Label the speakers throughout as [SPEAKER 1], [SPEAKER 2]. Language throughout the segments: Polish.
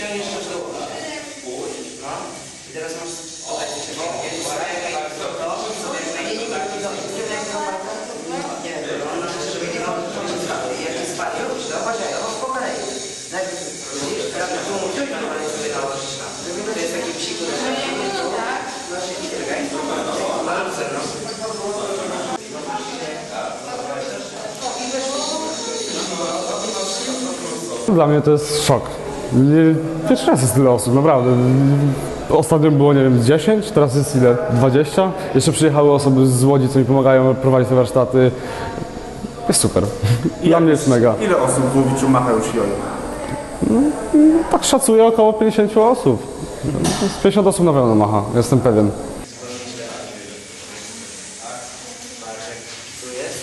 [SPEAKER 1] Ciągniesz też do góry. No. I teraz masz tutaj jedziesz sobie, to, nie, no, żeby nie było jak nie spadł, już, no, poczekaj, no, po kolei. Najpierw widzisz, teraz tu musisz, ale sobie nałożysz tam. To jest taki psikus. No, czekaj, malutce, no.
[SPEAKER 2] Dla mnie to jest szok. Nie- Pierwszy raz jest tyle osób, naprawdę. Ostatnio było, nie wiem, 10, teraz jest ile? 20? Jeszcze przyjechały osoby z Łodzi, co mi pomagają prowadzić te warsztaty. Jest super. Dla mnie jest mega.
[SPEAKER 3] Ile osób w Łowiczu macha już jojo?
[SPEAKER 2] Tak szacuję około 50 osób. Z 50 osób na pewno macha, jestem pewien.
[SPEAKER 1] Tu jest.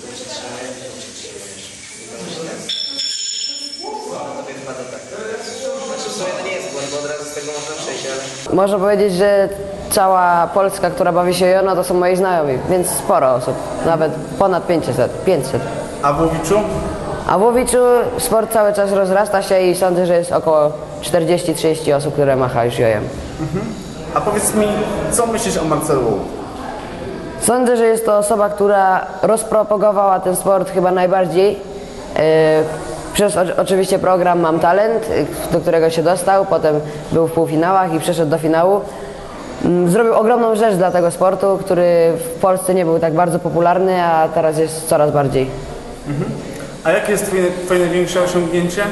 [SPEAKER 1] Tu przytrzymaj, tu przytrzymujesz. I będziesz tak. No, tobie wpada tak. Znaczy w sumie to nie jest błąd, bo od razu z tego można przejść, ale...
[SPEAKER 4] Można powiedzieć, że cała Polska, która bawi się jono, to są moi znajomi, więc sporo osób, nawet ponad 500. 500.
[SPEAKER 3] A w Łowiczu?
[SPEAKER 4] A w Łowiczu sport cały czas rozrasta się i sądzę, że jest około 40-30 osób, które macha już jojem.
[SPEAKER 3] A powiedz mi, co myślisz o Marcelu Łuk?
[SPEAKER 4] Sądzę, że jest to osoba, która rozpropagowała ten sport chyba najbardziej. Yy, Przez oczywiście program Mam Talent, yy, do którego się dostał, potem był w półfinałach i przeszedł do finału. Mm, Zrobił ogromną rzecz dla tego sportu, który w Polsce nie był tak bardzo popularny, a teraz jest coraz bardziej.
[SPEAKER 3] A jakie jest twoje, twoje największe osiągnięcie?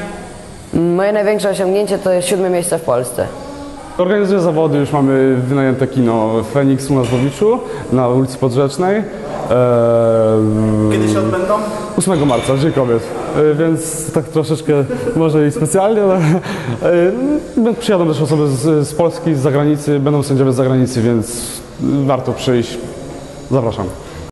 [SPEAKER 4] Mm, Moje największe osiągnięcie to jest siódme miejsce w Polsce.
[SPEAKER 2] Organizuję zawody, już mamy wynajęte kino Feniks u nas w Łowiczu, na ulicy Podrzecznej. Eee,
[SPEAKER 3] Kiedy się odbędą?
[SPEAKER 2] 8 marca, Dzień Kobiet, E, więc tak troszeczkę może i specjalnie, ale e, przyjadą też osoby z, z Polski, z zagranicy, będą sędziowie z zagranicy, więc warto przyjść. Zapraszam.